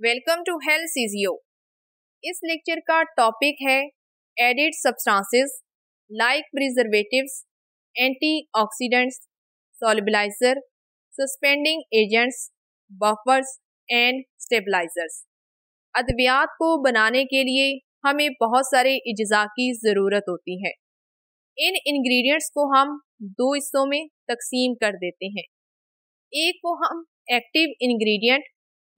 Welcome to health सीजियो इस lecture का topic है added substances, like preservatives, antioxidants, solubilizer, suspending agents, buffers and stabilizers. अद्वियात को बनाने के लिए हमें बहुत सारे इज्जा की ज़रूरत होती है। इन इंग्रेडिएंट्स को हम दो हिस्सों में तकसीम कर देते हैं। एक को हम एक्टिव इंग्रेडिएंट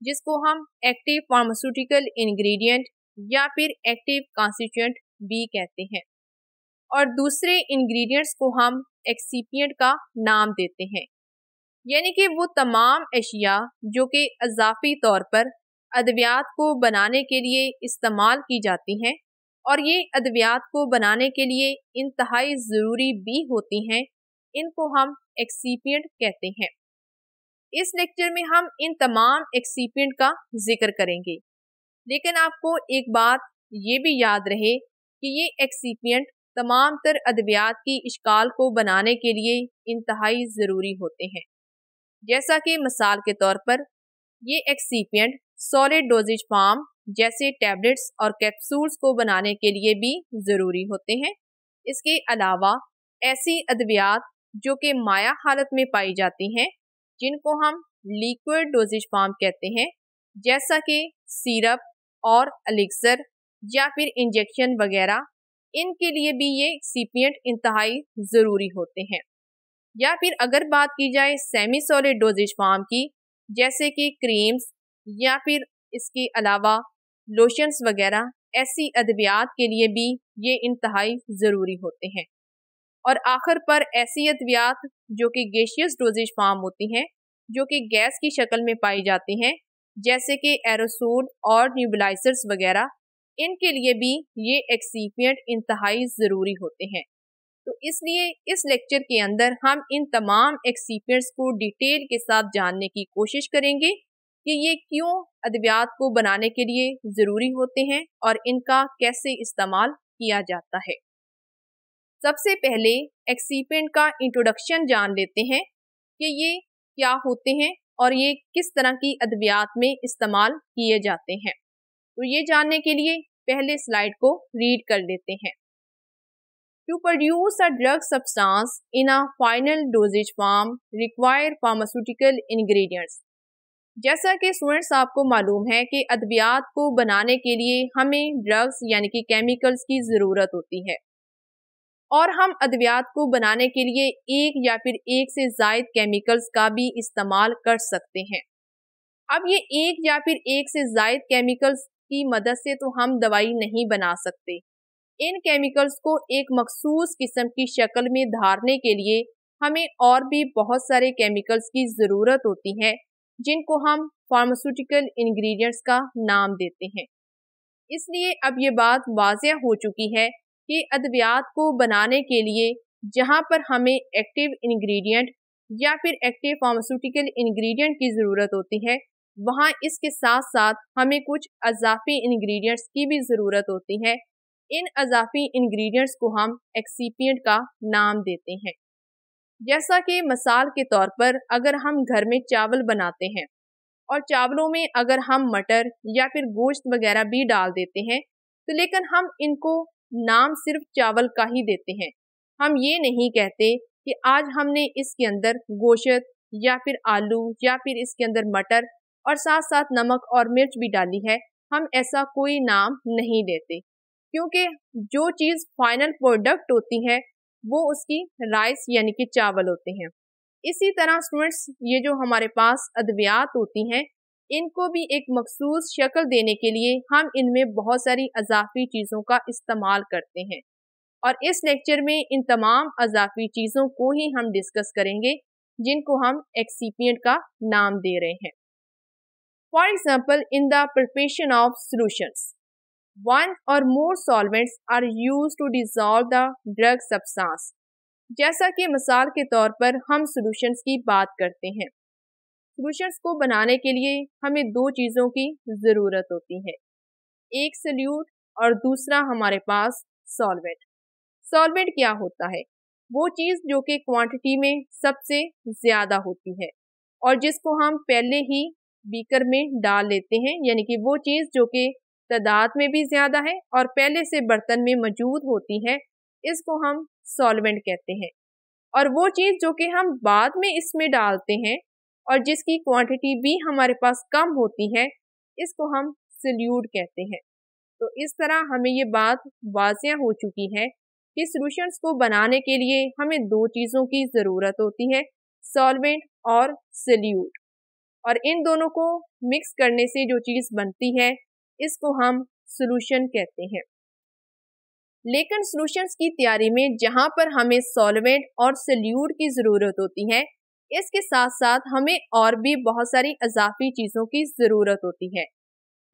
जिसको हम एक्टिव फार्मास्यूटिकल इंग्रेडिएंट या फिर एक्टिव कॉन्स्टिट्यूएंट भी कहते हैं। और दूसरे इंग्रेडिएंट्स को हम एक्सीपियंट का नाम देते हैं। यानी कि वो तमाम अशिया जो कि अजाफी तौर पर अद्वियात को बनाने के लिए इस्तेमाल की जाती हैं और ये अद्वियात को बनाने के लिए इंतहाई ज़रूरी भी होती हैं, इनको हम एक्सीपियंट कहते हैं। इस लेक्चर में हम इन तमाम एक्सीपियंट का ज़िक्र करेंगे। लेकिन आपको एक बात ये भी याद रहे कि ये एक्सीपियंट तमाम तर अद्वियात की इश्काल को बनाने के लिए इंतहाई ज़रूरी होते हैं। जैसा कि मिसाल के तौर पर, ये एक्सीपियंट सॉलिड डोजेज फार्म जैसे टैबलेट्स और कैप्सूल्स को बनाने के लिए भी ज़रूरी होते हैं। इसके अलावा ऐसी अद्वियात जो कि माया हालत में पाई जाती हैं जिनको हम लिक्विड डोजेज फॉर्म कहते हैं, जैसा कि सिरप और अलिक्सर या फिर इंजेक्शन वगैरह, इनके लिए भी ये सीपियंट इंतहाई ज़रूरी होते हैं। या फिर अगर बात की जाए सेमी सॉलिड डोजेज फॉर्म की, जैसे कि क्रीम्स या फिर इसके अलावा लोशंस वगैरह, ऐसी अद्वियात के लिए भी ये इंतहाई ज़रूरी होते हैं। और आखिर पर ऐसी अद्वियात जो कि गैशियस डोजेज फार्म होती हैं, जो कि गैस की शक्ल में पाई जाती हैं, जैसे कि एरोसोल और न्यूबलाइजर्स वगैरह, इनके लिए भी ये एक्सीपियंट इंतहाई ज़रूरी होते हैं। तो इसलिए इस लेक्चर के अंदर हम इन तमाम एक्सीपियंट्स को डिटेल के साथ जानने की कोशिश करेंगे कि ये क्यों अद्वियात को बनाने के लिए ज़रूरी होते हैं और इनका कैसे इस्तेमाल किया जाता है। सबसे पहले एक्सीपेंट का इंट्रोडक्शन जान लेते हैं कि ये क्या होते हैं और ये किस तरह की अद्वियात में इस्तेमाल किए जाते हैं। तो ये जानने के लिए पहले स्लाइड को रीड कर लेते हैं। To produce a drug substance in a final dosage form require pharmaceutical ingredients जैसा कि स्टूडेंट्स आपको मालूम है कि अद्वियात को बनाने के लिए हमें ड्रग्स यानी कि केमिकल्स की ज़रूरत होती है। और हम अद्वियात को बनाने के लिए एक या फिर एक से जायद केमिकल्स का भी इस्तेमाल कर सकते हैं। अब ये एक या फिर एक से जायद केमिकल्स की मदद से तो हम दवाई नहीं बना सकते। इन केमिकल्स को एक मखसूस किस्म की शक्ल में धारने के लिए हमें और भी बहुत सारे केमिकल्स की ज़रूरत होती है, जिनको हम फार्मास्यूटिकल इंग्रेडिएंट्स का नाम देते हैं। इसलिए अब ये बात वाजिया हो चुकी है कि अद्वियात को बनाने के लिए जहाँ पर हमें एक्टिव इंग्रेडिएंट या फिर एक्टिव फार्मास्यूटिकल इंग्रेडिएंट की ज़रूरत होती है, वहाँ इसके साथ साथ हमें कुछ अजाफी इंग्रेडिएंट्स की भी ज़रूरत होती है। इन अजाफी इंग्रेडिएंट्स को हम एक्सीपियंट का नाम देते हैं। जैसा कि मिसाल के तौर पर अगर हम घर में चावल बनाते हैं और चावलों में अगर हम मटर या फिर गोश्त वगैरह भी डाल देते हैं तो लेकिन हम इनको नाम सिर्फ़ चावल का ही देते हैं। हम ये नहीं कहते कि आज हमने इसके अंदर गोशत या फिर आलू या फिर इसके अंदर मटर और साथ साथ नमक और मिर्च भी डाली है, हम ऐसा कोई नाम नहीं देते। क्योंकि जो चीज़ फाइनल प्रोडक्ट होती है, वो उसकी राइस यानी कि चावल होते हैं। इसी तरह स्टूडेंट्स ये जो हमारे पास अद्वियात होती हैं इनको भी एक मखसूस शक्ल देने के लिए हम इनमें बहुत सारी अजाफी चीज़ों का इस्तेमाल करते हैं। और इस लेक्चर में इन तमाम अजाफी चीज़ों को ही हम डिस्कस करेंगे, जिनको हम एक्सीपियंट का नाम दे रहे हैं। For example in the preparation of solutions one or more solvents are used to dissolve the drug substance जैसा कि मिसाल के तौर पर हम सोल्यूशंस की बात करते हैं। सोल्यूशंस को बनाने के लिए हमें दो चीज़ों की ज़रूरत होती है। एक सल्यूट और दूसरा हमारे पास सॉल्वेंट सॉल्वेंट क्या होता है? वो चीज़ जो कि क्वांटिटी में सबसे ज़्यादा होती है और जिसको हम पहले ही बीकर में डाल लेते हैं, यानी कि वो चीज़ जो कि तादाद में भी ज़्यादा है और पहले से बर्तन में मौजूद होती है, इसको हम सॉल्वेंट कहते हैं। और वो चीज़ जो कि हम बाद में इसमें डालते हैं और जिसकी क्वांटिटी भी हमारे पास कम होती है, इसको हम सल्यूट कहते हैं। तो इस तरह हमें ये बात वाजिया हो चुकी है कि सोल्यूशंस को बनाने के लिए हमें दो चीज़ों की ज़रूरत होती है सॉल्वेंट और सल्यूट और इन दोनों को मिक्स करने से जो चीज़ बनती है, इसको हम सोल्यूशन कहते हैं। लेकिन सोल्यूशंस की तैयारी में जहाँ पर हमें सॉल्वेंट और सल्यूट की ज़रूरत होती है इसके साथ साथ हमें और भी बहुत सारी अजाफी चीज़ों की ज़रूरत होती है।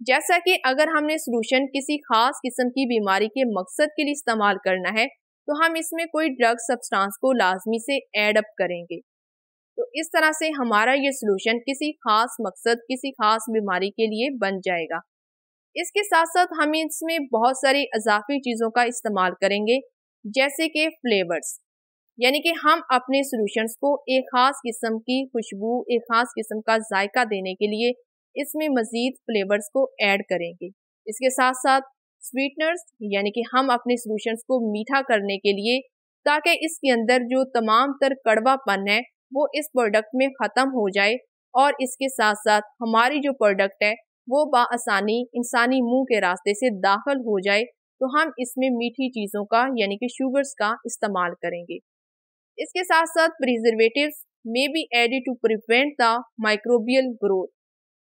जैसा कि अगर हमने सोलूशन किसी खास किस्म की बीमारी के मकसद के लिए इस्तेमाल करना है तो हम इसमें कोई ड्रग सब्सटेंस को लाजमी से एड अप करेंगे। तो इस तरह से हमारा ये सोलूशन किसी खास मकसद, किसी खास बीमारी के लिए बन जाएगा। इसके साथ साथ हम इसमें बहुत सारी अजाफी चीज़ों का इस्तेमाल करेंगे, जैसे कि फ्लेवर्स यानी कि हम अपने सोल्यूशंस को एक ख़ास किस्म की खुशबू, एक ख़ास किस्म का जायका देने के लिए इसमें मज़ीद फ्लेवर्स को ऐड करेंगे। इसके साथ साथ स्वीटनर्स यानी कि हम अपने सोल्यूशंस को मीठा करने के लिए, ताकि इसके अंदर जो तमाम तर कड़वापन है, वो इस प्रोडक्ट में ख़त्म हो जाए और इसके साथ साथ हमारी जो प्रोडक्ट है, वो बासानी इंसानी मुँह के रास्ते से दाखिल हो जाए तो हम इसमें मीठी चीज़ों का, यानी कि शुगर्स का इस्तेमाल करेंगे। इसके साथ साथ preservatives may be added to prevent the microbial growth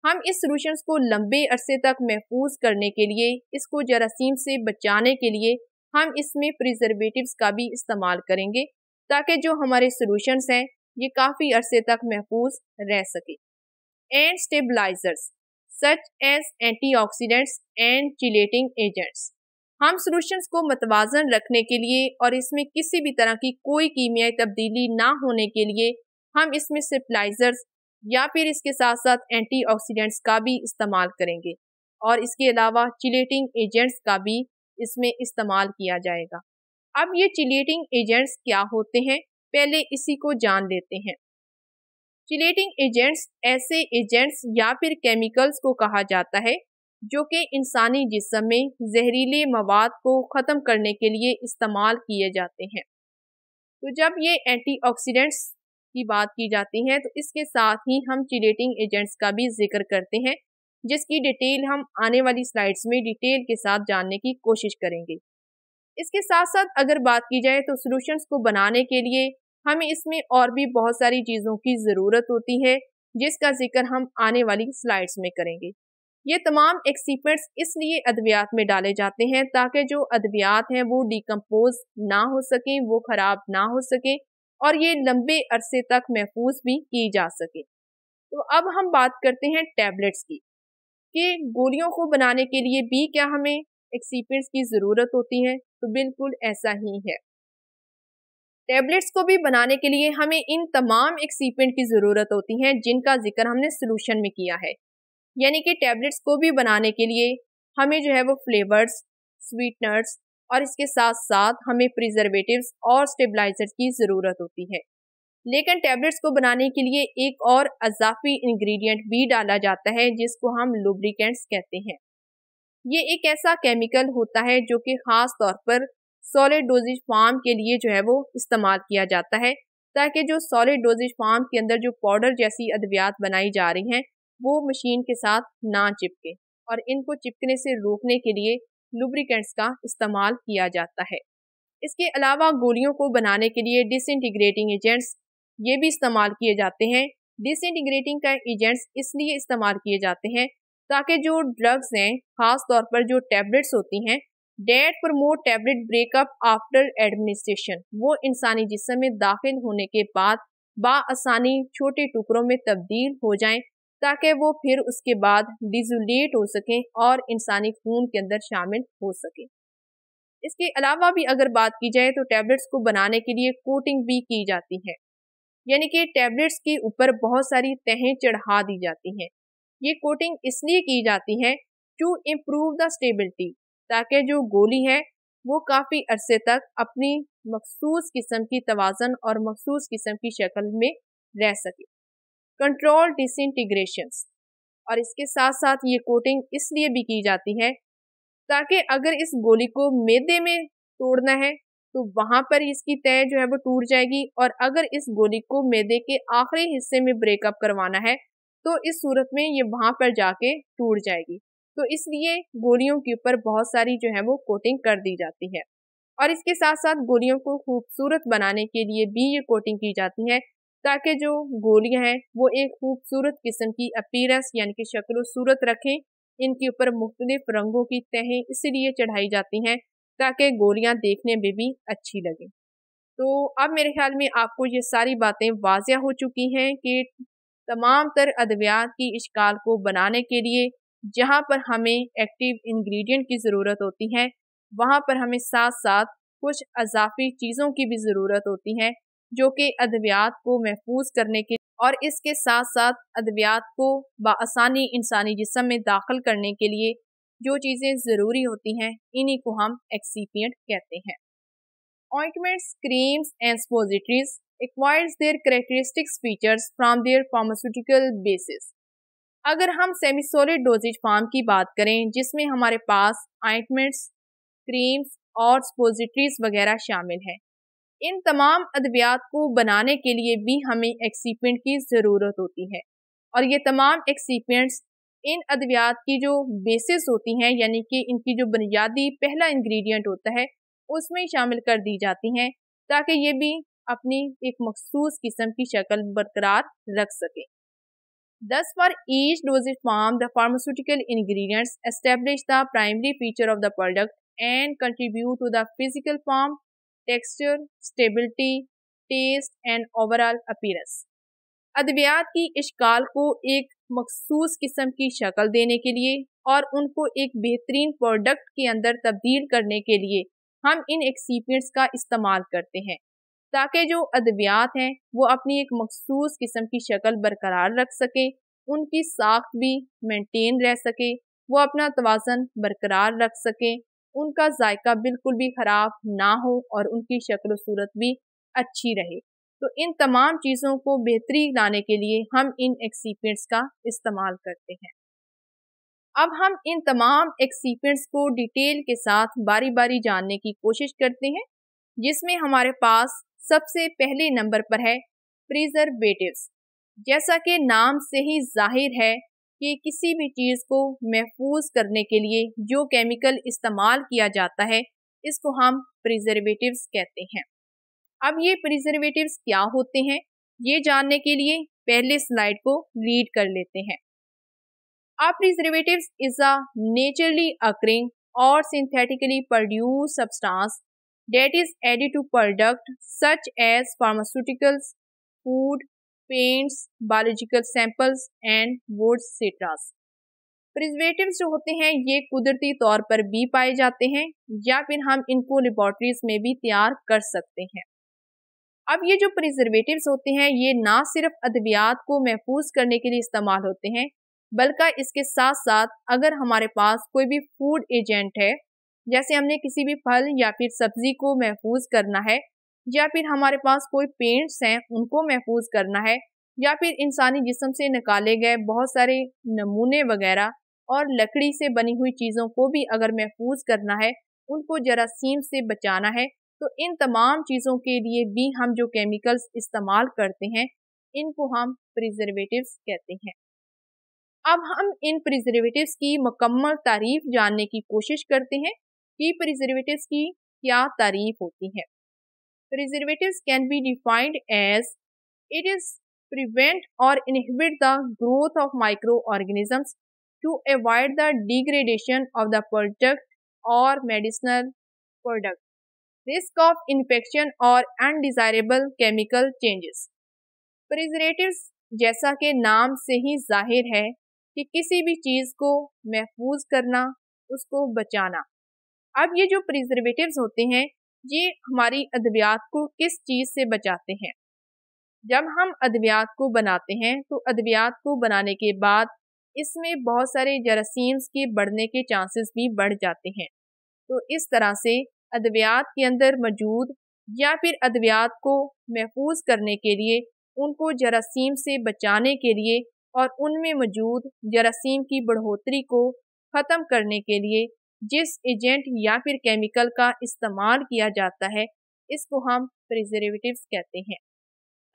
हम इस सोल्यूशंस को लंबे अरसे तक महफूज करने के लिए, इसको जरासीम से बचाने के लिए हम इसमें प्रिजर्वेटिव्स का भी इस्तेमाल करेंगे, ताकि जो हमारे सोल्यूशंस हैं, ये काफ़ी अरसे तक महफूज रह सके। And stabilizers such as antioxidants and chelating agents हम सोल्यूशंस को मतवाजन रखने के लिए और इसमें किसी भी तरह की कोई कीमियाई तब्दीली ना होने के लिए हम इसमें स्टेबलाइजर्स या फिर इसके साथ साथ एंटीऑक्सीडेंट्स का भी इस्तेमाल करेंगे और इसके अलावा चिलेटिंग एजेंट्स का भी इसमें इस्तेमाल किया जाएगा। अब ये चिलेटिंग एजेंट्स क्या होते हैं? पहले इसी को जान लेते हैं। चिलेटिंग एजेंट्स ऐसे एजेंट्स या फिर केमिकल्स को कहा जाता है जो कि इंसानी जिसम में जहरीले मवाद को ख़त्म करने के लिए इस्तेमाल किए जाते हैं। तो जब ये एंटीऑक्सीडेंट्स की बात की जाती है तो इसके साथ ही हम चिलेटिंग एजेंट्स का भी ज़िक्र करते हैं, जिसकी डिटेल हम आने वाली स्लाइड्स में डिटेल के साथ जानने की कोशिश करेंगे। इसके साथ साथ अगर बात की जाए तो सोल्यूशंस को बनाने के लिए हमें इसमें और भी बहुत सारी चीज़ों की ज़रूरत होती है, जिसका ज़िक्र हम आने वाली स्लाइड्स में करेंगे। ये तमाम एक्सीपेंट्स इसलिए अद्वियात में डाले जाते हैं ताकि जो अद्वियात हैं वो डिकम्पोज ना हो सकें, वो ख़राब ना हो सके और ये लंबे अरसे तक महफूज भी की जा सके। तो अब हम बात करते हैं टैबलेट्स की, कि गोलियों को बनाने के लिए भी क्या हमें एक्सीपेंट्स की ज़रूरत होती है? तो बिल्कुल ऐसा ही है। टैबलेट्स को भी बनाने के लिए हमें इन तमाम एक्सीपेंट की ज़रूरत होती है जिनका ज़िक्र हमने सोल्यूशन में किया है। यानी कि टैबलेट्स को भी बनाने के लिए हमें जो है वो फ्लेवर्स स्वीटनर्स और इसके साथ साथ हमें प्रिजर्वेटिव्स और स्टेबलाइजर की ज़रूरत होती है। लेकिन टैबलेट्स को बनाने के लिए एक और अजाफी इंग्रेडिएंट भी डाला जाता है, जिसको हम लुब्रिकेंट्स कहते हैं। ये एक ऐसा केमिकल होता है जो कि ख़ास तौर पर सॉलिड डोजेज फार्म के लिए जो है वो इस्तेमाल किया जाता है, ताकि जो सॉलिड डोजेज फार्म के अंदर जो पाउडर जैसी अद्वियात बनाई जा रही हैं वो मशीन के साथ ना चिपके और इनको चिपकने से रोकने के लिए लुब्रिकेंट्स का इस्तेमाल किया जाता है। इसके अलावा गोलियों को बनाने के लिए डिसइंटीग्रेटिंग एजेंट्स ये भी इस्तेमाल किए जाते हैं। डिसइंटीग्रेटिंग का एजेंट्स इसलिए इस्तेमाल किए जाते हैं ताकि जो ड्रग्स हैं, खास तौर पर जो टैबलेट्स होती हैं that promote tablet breakup after administration वो इंसानी जिसम में दाखिल होने के बाद बासानी छोटे टुकड़ों में तब्दील हो जाएँ ताकि वो फिर उसके बाद डिजुलेट हो सकें और इंसानी खून के अंदर शामिल हो सके। इसके अलावा भी अगर बात की जाए तो टैबलेट्स को बनाने के लिए कोटिंग भी की जाती है। यानी कि टैबलेट्स के ऊपर बहुत सारी तहें चढ़ा दी जाती हैं। ये कोटिंग इसलिए की जाती है टू इम्प्रूव द स्टेबिलिटी ताकि जो गोली है वो काफ़ी अरसे तक अपनी मखसूस किस्म की तोज़न और मखसूस किस्म की शक्ल में रह सके। कंट्रोल डिसइंटीग्रेशन और इसके साथ साथ ये कोटिंग इसलिए भी की जाती है ताकि अगर इस गोली को मैदे में तोड़ना है तो वहाँ पर इसकी तय जो है वो टूट जाएगी और अगर इस गोली को मैदे के आखिरी हिस्से में ब्रेकअप करवाना है तो इस सूरत में ये वहाँ पर जाके टूट जाएगी। तो इसलिए गोलियों के ऊपर बहुत सारी जो है वो कोटिंग कर दी जाती है। और इसके साथ साथ गोलियों को खूबसूरत बनाने के लिए भी ये कोटिंग की जाती है ताकि जो गोलियाँ हैं, वो एक खूबसूरत किस्म की अपीरस यानी कि शक्ल सूरत रखें। इनके ऊपर मुख्तलिफ़ रंगों की तहें इसलिए चढ़ाई जाती हैं ताकि गोलियाँ देखने में भी अच्छी लगें। तो अब मेरे ख्याल में आपको ये सारी बातें वाजिया हो चुकी हैं कि तमाम तर अद्वियात की इश्काल को बनाने के लिए जहाँ पर हमें एक्टिव इंग्रेडिएंट की ज़रूरत होती है, वहाँ पर हमें साथ साथ कुछ अजाफी चीज़ों की भी ज़रूरत होती है। जो कि अद्वियात को महफूज करने के और इसके साथ साथ अद्वियात को बसानी इंसानी जिसम में दाखिल करने के लिए जो चीज़ें ज़रूरी होती हैं इन्हीं को हम एक्सीपियंट कहते हैं ointments, creams and suppositories acquires their characteristics features from their pharmaceutical basis. अगर हम सेमी सोलिड डोजेज फार्म की बात करें जिसमें हमारे पास आइंटमेंट्स क्रीम्स और स्पोजिटरीज वगैरह शामिल हैं इन तमाम अद्वियात को बनाने के लिए भी हमें एक्सीपेंट की ज़रूरत होती है। और ये तमाम एक्सीपेंट्स इन अद्वियात की जो बेसिस होती हैं, यानी कि इनकी जो बुनियादी पहला इंग्रेडिएंट होता है, उसमें शामिल कर दी जाती हैं, ताकि ये भी अपनी एक मखसूस किस्म की शक्ल बरकरार रख सके। Thus for each dosage form the pharmaceutical ingredients establish the primary feature of the product and contribute to the physical form texture, stability, taste and overall appearance अद्वियात की इश्काल को एक मखसूस किस्म की शक्ल देने के लिए और उनको एक बेहतरीन प्रोडक्ट के अंदर तब्दील करने के लिए हम इन एक्सीपियंट्स का इस्तेमाल करते हैं, ताकि जो अद्वियात हैं, वो अपनी एक मखसूस किस्म की शक्ल बरकरार रख सके, उनकी साख्त भी मेंटेन रह सके, वो अपना तोज़न बरकरार रख सके उनका जायका बिल्कुल भी ख़राब ना हो और उनकी शक्ल सूरत भी अच्छी रहे। तो इन तमाम चीज़ों को बेहतरी लाने के लिए हम इन एक्सीपेंट्स का इस्तेमाल करते हैं। अब हम इन तमाम एक्सीपेंट्स को डिटेल के साथ बारी बारी जानने की कोशिश करते हैं, जिसमें हमारे पास सबसे पहले नंबर पर है प्रिजर्वेटिव्स जैसा कि नाम से ही ज़ाहिर है कि किसी भी चीज़ को महफूज करने के लिए जो केमिकल इस्तेमाल किया जाता है, इसको हम प्रिजर्वेटिव कहते हैं। अब ये प्रिजर्वेटिव्स क्या होते हैं, ये जानने के लिए पहले स्लाइड को लीड कर लेते हैं। अब preservative is a naturally occurring or synthetically produced substance that is added to product such as pharmaceuticals food paints biological samples and wood सिट्रास preservative जो होते हैं, ये कुदरती तौर पर भी पाए जाते हैं या फिर हम इनको लेबॉर्ट्रीज में भी तैयार कर सकते हैं। अब ये जो प्रिजर्वेटिव्स होते हैं, ये ना सिर्फ़ अद्वियात को महफूज करने के लिए इस्तेमाल होते हैं, बल्कि इसके साथ साथ अगर हमारे पास कोई भी फ़ूड एजेंट है, जैसे हमने किसी भी फल या फिर सब्ज़ी को महफूज करना है या फिर हमारे पास कोई पेंट्स हैं, उनको महफूज करना है, या फिर इंसानी जिसम से निकाले गए बहुत सारे नमूने वगैरह और लकड़ी से बनी हुई चीज़ों को भी अगर महफूज करना है, उनको जरासीम से बचाना है तो इन तमाम चीज़ों के लिए भी हम जो केमिकल्स इस्तेमाल करते हैं, इनको हम प्रिजर्वेटिव्स कहते हैं। अब हम इन प्रिजर्वेटिव्स की मुकम्मल तारीफ़ जानने की कोशिश करते हैं कि प्रिजर्वेटिव्स की क्या तारीफ़ होती है। Preservatives can be defined as it is prevent or inhibit the growth of microorganisms to avoid the degradation of the product or medicinal product, risk of infection or undesirable chemical changes. Preservatives जैसा कि नाम से ही ज़ाहिर है कि किसी भी चीज़ को महफूज करना उसको बचाना अब ये जो प्रिजर्वेटिव्स होते हैं ये हमारी अद्वियात को किस चीज़ से बचाते हैं? जब हम अद्वियात को बनाते हैं तो अद्वियात को बनाने के बाद इसमें बहुत सारे जरासीम्स के बढ़ने के चांसेस भी बढ़ जाते हैं। तो इस तरह से अद्वियात के अंदर मौजूद या फिर अद्वियात को महफूज करने के लिए, उनको जरासीम से बचाने के लिए और उनमें मौजूद जरासीम की बढ़ोतरी को ख़त्म करने के लिए जिस एजेंट या फिर केमिकल का इस्तेमाल किया जाता है, इसको हम प्रिजर्वेटिव्स कहते हैं।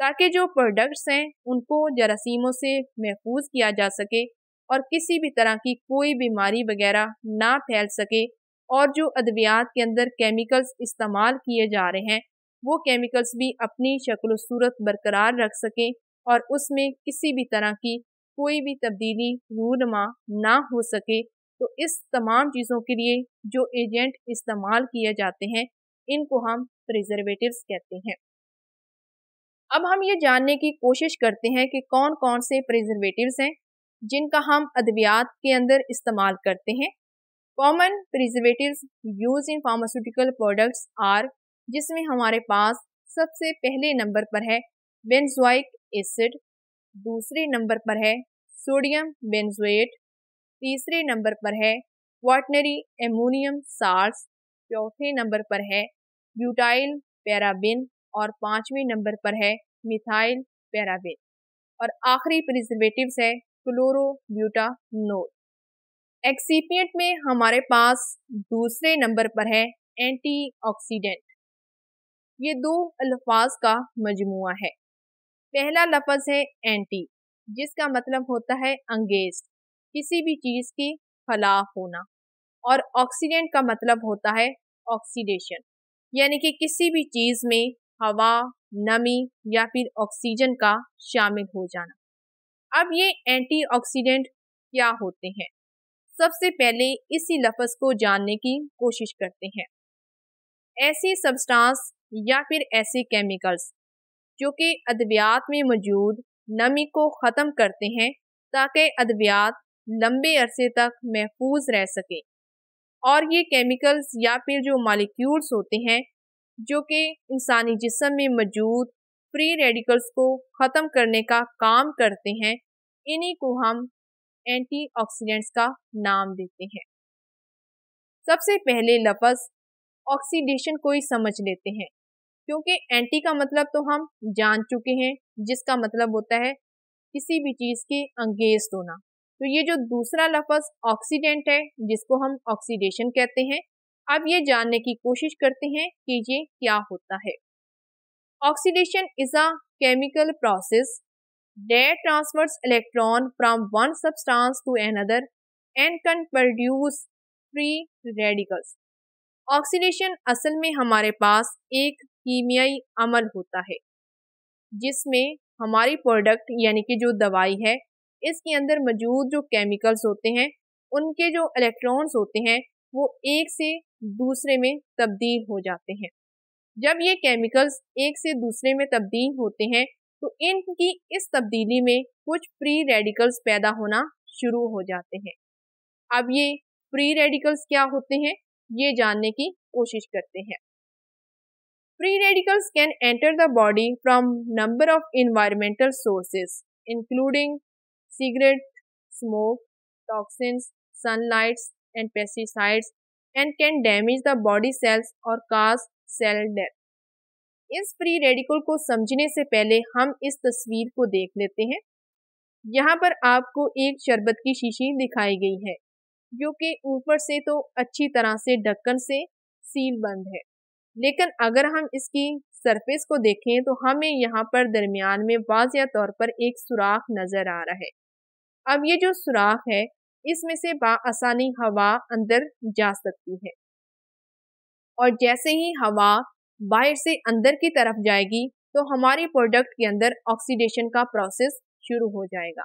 ताकि जो प्रोडक्ट्स हैं, उनको जरासीमों से महफूज किया जा सके और किसी भी तरह की कोई बीमारी वगैरह ना फैल सके और जो अद्वियात के अंदर केमिकल्स इस्तेमाल किए जा रहे हैं, वो केमिकल्स भी अपनी शक्ल सूरत बरकरार रख सकें और उसमें किसी भी तरह की कोई भी तब्दीली रूनमा ना हो सके तो इस तमाम चीज़ों के लिए जो एजेंट इस्तेमाल किए जाते हैं, इनको हम प्रिजर्वेटिव्स कहते हैं। अब हम ये जानने की कोशिश करते हैं कि कौन कौन से प्रिजर्वेटिव्स हैं, जिनका हम अद्वियात के अंदर इस्तेमाल करते हैं। Common preservatives used in pharmaceutical products are जिसमें हमारे पास सबसे पहले नंबर पर है बेंजोइक एसिड दूसरे नंबर पर है सोडियम बेंजोएट तीसरे नंबर पर है वाटनरी एमोनियम साल्ट चौथे नंबर पर है ब्यूटाइल पैराबिन और पाँचवें नंबर पर है मिथाइल पैराबिन और आखिरी प्रिजर्वेटिव्स है क्लोरोब्यूटानोल एक्सीपियंट में हमारे पास दूसरे नंबर पर है एंटीऑक्सीडेंट ये दो अल्फाज का मजमुआ है। पहला लफज है एंटी जिसका मतलब होता है अंगेज। किसी भी चीज़ की खिलाफ होना। और ऑक्सीडेंट का मतलब होता है ऑक्सीडेशन यानी कि किसी भी चीज़ में हवा, नमी या फिर ऑक्सीजन का शामिल हो जाना। अब ये एंटीऑक्सीडेंट क्या होते हैं? सबसे पहले इसी लफ्ज को जानने की कोशिश करते हैं। ऐसी सब्सटेंस या फिर ऐसे केमिकल्स जो कि अद्वियात में मौजूद नमी को ख़त्म करते हैं ताकि अद्वियात लंबे अरसे तक महफूज रह सके। और ये केमिकल्स या फिर जो मालिक्यूल्स होते हैं, जो कि इंसानी जिसम में मौजूद फ्री रेडिकल्स को ख़त्म करने का काम करते हैं, इन्हीं को हम एंटीऑक्सीडेंट्स का नाम देते हैं। सबसे पहले लफज ऑक्सीडेशन को ही समझ लेते हैं, क्योंकि एंटी का मतलब तो हम जान चुके हैं, जिसका मतलब होता है किसी भी चीज़ के अंगेज होना। तो ये जो दूसरा लफज ऑक्सीडेंट है, जिसको हम ऑक्सीडेशन कहते हैं, अब ये जानने की कोशिश करते हैं कि ये क्या होता है। Oxidation is a chemical process that transfers electron from one substance to another and can produce free radicals oxidation असल में हमारे पास एक कीमियाई अमल होता है, जिसमें हमारी प्रोडक्ट यानी कि जो दवाई है इसके अंदर मौजूद जो केमिकल्स होते हैं, उनके जो इलेक्ट्रॉन्स होते हैं, वो एक से दूसरे में तब्दील हो जाते हैं। जब ये केमिकल्स एक से दूसरे में तब्दील होते हैं तो इनकी इस तब्दीली में कुछ फ्री रेडिकल्स पैदा होना शुरू हो जाते हैं। अब ये फ्री रेडिकल्स क्या होते हैं, ये जानने की कोशिश करते हैं। Free radicals can enter the body from number of environmental sources including cigarette smoke toxins sunlights and pesticides, and can damage the body cells or cause cell death. इस फ्री रेडिकल को समझने से पहले हम इस तस्वीर को देख लेते हैं। यहाँ पर आपको एक शरबत की शीशी दिखाई गई है, जो कि ऊपर से तो अच्छी तरह से ढक्कन से सील बंद है। लेकिन अगर हम इसकी सरफेस को देखें तो हमें यहाँ पर दरमियान में वाजिया तौर पर एक सुराख नज़र आ रहा है। अब ये जो सुराख है, इसमें से आसानी हवा अंदर जा सकती है। और जैसे ही हवा बाहर से अंदर की तरफ़ जाएगी तो हमारी प्रोडक्ट के अंदर ऑक्सीडेशन का प्रोसेस शुरू हो जाएगा।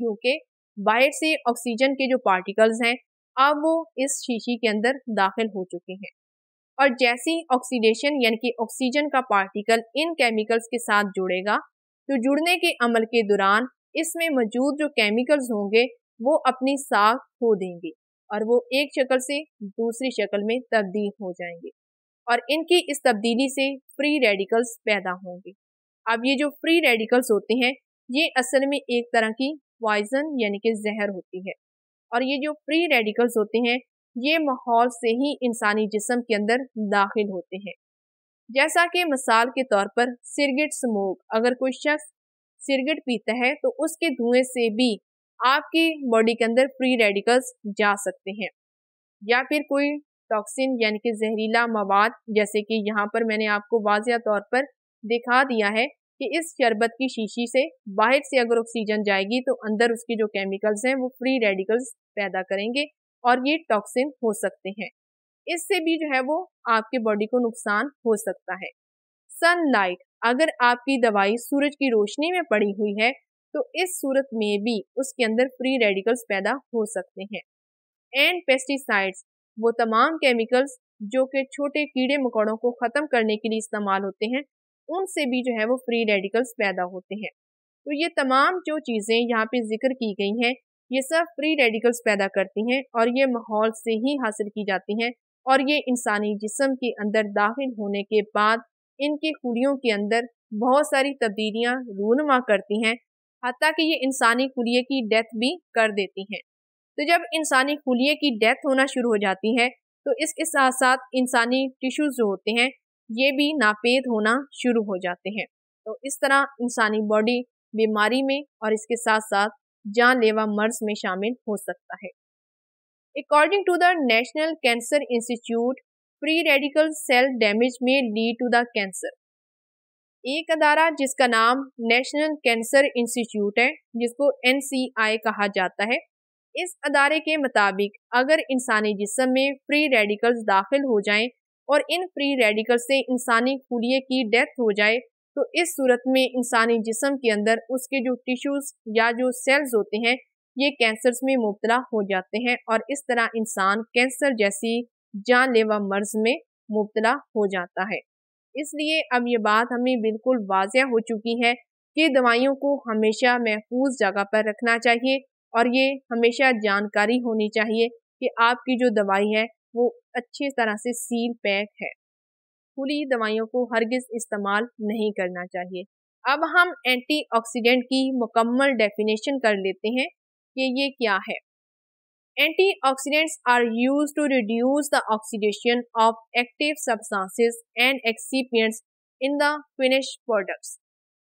क्योंकि बाहर से ऑक्सीजन के जो पार्टिकल्स हैं, अब वो इस शीशी के अंदर दाखिल हो चुके हैं। और जैसी ऑक्सीडेशन यानी कि ऑक्सीजन का पार्टिकल इन केमिकल्स के साथ जुड़ेगा तो जुड़ने के अमल के दौरान इसमें मौजूद जो केमिकल्स होंगे, वो अपनी साख खो देंगे और वो एक शक्ल से दूसरी शक्ल में तब्दील हो जाएँगे और इनकी इस तब्दीली से फ्री रेडिकल्स पैदा होंगे। अब ये जो फ्री रेडिकल्स होते हैं, ये असल में एक तरह की पॉइजन यानी कि जहर होती है और ये जो फ्री रेडिकल्स होते हैं, ये माहौल से ही इंसानी जिसम के अंदर दाखिल होते हैं। जैसा कि मिसाल के तौर पर सिरगिट स्मोक अगर कोई शख्स सिरगट पीता है तो उसके धुएँ से भी आपकी बॉडी के अंदर फ्री रेडिकल्स जा सकते हैं। या फिर कोई टॉक्सिन यानी कि जहरीला मवाद, जैसे कि यहाँ पर मैंने आपको वाजिया तौर पर दिखा दिया है कि इस शरबत की शीशी से बाहर से अगर ऑक्सीजन जाएगी तो अंदर उसके जो केमिकल्स हैं, वो फ्री रेडिकल्स पैदा करेंगे और ये टॉक्सिन हो सकते हैं। इससे भी जो है वो आपके बॉडी को नुकसान हो सकता है। सनलाइट अगर आपकी दवाई सूरज की रोशनी में पड़ी हुई है तो इस सूरत में भी उसके अंदर फ्री रेडिकल्स पैदा हो सकते हैं। एंड पेस्टिसाइड्स वो तमाम केमिकल्स जो कि छोटे कीड़े मकोड़ों को ख़त्म करने के लिए इस्तेमाल होते हैं, उनसे भी जो है वो फ्री रेडिकल्स पैदा होते हैं। तो ये तमाम जो चीज़ें यहाँ पे ज़िक्र की गई हैं, ये सब फ्री रेडिकल्स पैदा करती हैं और ये माहौल से ही हासिल की जाती हैं और ये इंसानी जिसम के अंदर दाखिल होने के बाद इनकी खुलियों के अंदर बहुत सारी तब्दीलियाँ रूनमा करती हैं हती कि ये इंसानी खुलिये की डेथ भी कर देती हैं। तो जब इंसानी खुलिये की डेथ होना शुरू हो जाती है तो इसके साथ साथ इंसानी टिश्यूज जो होते हैं, ये भी नापेद होना शुरू हो जाते हैं। तो इस तरह इंसानी बॉडी बीमारी में और इसके साथ साथ जानलेवा मर्ज में शामिल हो सकता है। According to the National Cancer Institute free radical cell damage may lead to the cancer एक अदारा जिसका नाम नेशनल कैंसर इंस्टीट्यूट है, जिसको एनसीआई कहा जाता है, इस अदारे के मुताबिक अगर इंसानी जिसम में फ्री रेडिकल्स दाखिल हो जाएँ और इन फ्री रेडिकल से इंसानी खुलिये की डेथ हो जाए तो इस सूरत में इंसानी जिसम के अंदर उसके जो टिश्यूज या जो सेल्स होते हैं, ये कैंसर्स में मुबतला हो जाते हैं और इस तरह इंसान कैंसर जैसी जानलेवा मर्ज में मुबतला हो जाता है। इसलिए अब ये बात हमें बिल्कुल वाजिया हो चुकी है कि दवाइयों को हमेशा महफूज जगह पर रखना चाहिए और ये हमेशा जानकारी होनी चाहिए कि आपकी जो दवाई है वो अच्छी तरह से सील पैक है। खुली दवाइयों को हरगिज इस्तेमाल नहीं करना चाहिए। अब हम एंटीऑक्सीडेंट की मुकम्मल डेफिनेशन कर लेते हैं कि ये क्या है। Antioxidants are used to reduce the oxidation of active substances and excipients in the finish products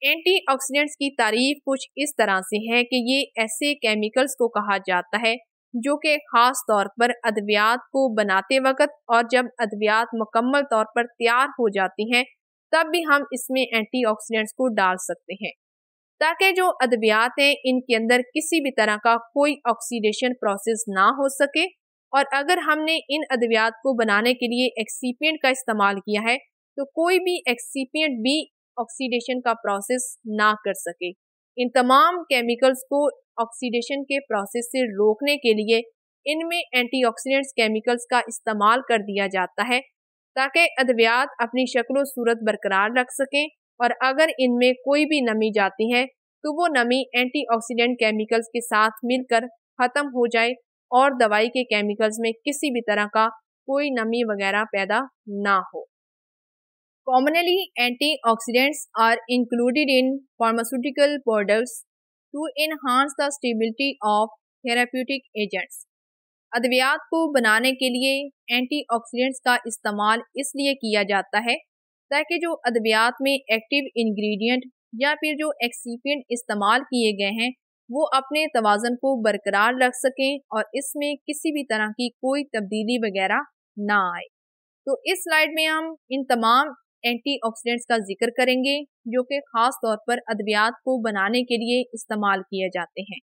antioxidants की तारीफ़ कुछ इस तरह से है कि ये ऐसे केमिकल्स को कहा जाता है, जो कि ख़ास तौर पर अद्वियात को बनाते वक्त और जब अद्वियात मुकम्मल तौर पर तैयार हो जाती हैं, तब भी हम इसमें एंटीऑक्सीडेंट्स को डाल सकते हैं। ताकि जो अद्वियात हैं, इनके अंदर किसी भी तरह का कोई ऑक्सीडेशन प्रोसेस ना हो सके। और अगर हमने इन अद्वियात को बनाने के लिए एक्सीपियंट का इस्तेमाल किया है तो कोई भी एक्सीपियंट भी ऑक्सीडेशन का प्रोसेस ना कर सके। इन तमाम केमिकल्स को ऑक्सीडेशन के प्रोसेस से रोकने के लिए इनमें एंटीऑक्सीडेंट्स केमिकल्स का इस्तेमाल कर दिया जाता है, ताकि अद्वियात अपनी शक्ल सूरत बरकरार रख सकें। और अगर इनमें कोई भी नमी जाती है तो वो नमी एंटीऑक्सीडेंट केमिकल्स के साथ मिलकर ख़त्म हो जाए और दवाई के केमिकल्स में किसी भी तरह का कोई नमी वगैरह पैदा ना हो। Commonly, antioxidants are included in pharmaceutical products to enhance the stability of therapeutic agents अद्वियात को बनाने के लिए एंटीऑक्सीडेंट्स का इस्तेमाल इसलिए किया जाता है ताकि जो अद्वियात में एक्टिव इंग्रेडिएंट या फिर जो एक्सीपियंट इस्तेमाल किए गए हैं, वो अपने तवाज़न को बरकरार रख सकें और इसमें किसी भी तरह की कोई तब्दीली वगैरह ना आए। तो इस स्लाइड में हम इन तमाम एंटीऑक्सीडेंट्स का ज़िक्र करेंगे, जो कि ख़ास तौर पर अद्वियात को बनाने के लिए इस्तेमाल किए जाते हैं।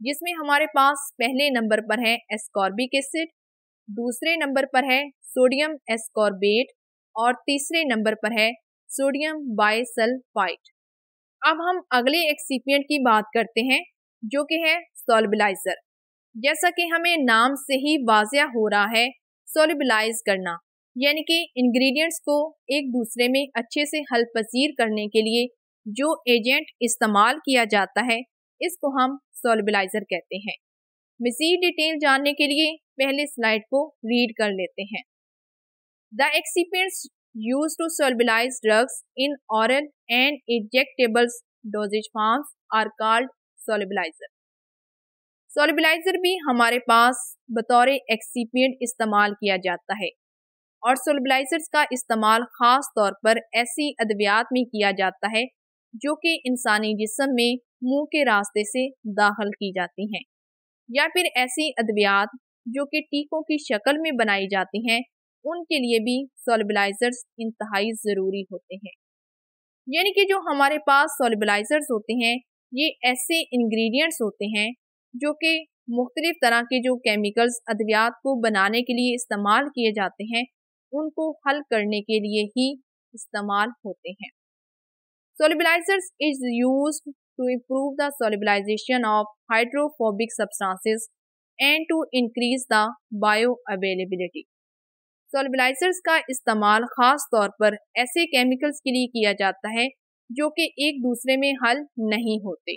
जिसमें हमारे पास पहले नंबर पर है एस्कॉर्बिक एसिड दूसरे नंबर पर है सोडियम एस्कॉर्बेट और तीसरे नंबर पर है सोडियम बायसल्फाइट अब हम अगले एक्सीपियंट की बात करते हैं, जो कि है सोलबिलाइजर। जैसा कि हमें नाम से ही वाजिया हो रहा है, सोलिबलाइज करना, यानी कि इंग्रेडिएंट्स को एक दूसरे में अच्छे से हल पसीर करने के लिए जो एजेंट इस्तेमाल किया जाता है, इसको हम सोलबिलाइजर कहते हैं। मजीद डिटेल जानने के लिए पहले स्लाइड को रीड कर लेते हैं। The excipients used to solubilize drugs in oral and injectables dosage forms are called solubilizer solubilizer भी हमारे पास बतौर एक्सीपियंट इस्तेमाल किया जाता है और सोलबलाइजर्स का इस्तेमाल ख़ास तौर पर ऐसी अद्वियात में किया जाता है जो कि इंसानी जिसम में मुँह के रास्ते से दाखिल की जाती हैं या फिर ऐसी अद्वियात जो कि टीकों की शक्ल में बनाई जाती हैं उनके लिए भी सोलबलाइजर्स इंतहाई ज़रूरी होते हैं। यानी कि जो हमारे पास सोलबलाइजर्स होते हैं, ये ऐसे इंग्रेडिएंट्स होते हैं, जो कि मुख्तलिफ़ तरह के जो केमिकल्स अद्वियात को बनाने के लिए इस्तेमाल किए जाते हैं, उनको हल करने के लिए ही इस्तेमाल होते हैं। Solubilizers is used to improve the solubilization of hydrophobic substances and to increase the bioavailability solubilizers का इस्तेमाल ख़ास तौर पर ऐसे केमिकल्स के लिए किया जाता है, जो कि एक दूसरे में हल नहीं होते,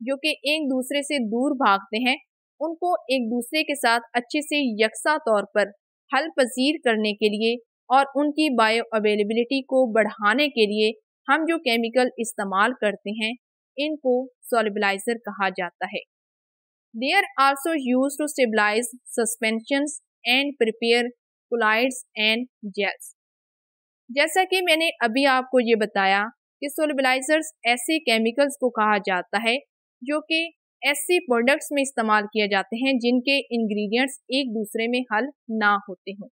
जो कि एक दूसरे से दूर भागते हैं, उनको एक दूसरे के साथ अच्छे से यकसा तौर पर हल पजीर करने के लिए और उनकी बायो अवेलेबिलिटी को बढ़ाने के लिए हम जो केमिकल इस्तेमाल करते हैं, इनको सोलिबलाइजर कहा जाता है। They are also used to stabilize suspension and prepare colloids and gels. जैसा कि मैंने अभी आपको ये बताया कि सोलिबलाइजर्स ऐसे केमिकल्स को कहा जाता है जो कि ऐसे प्रोडक्ट्स में इस्तेमाल किए जाते हैं जिनके इंग्रेडिएंट्स एक दूसरे में हल ना होते हों।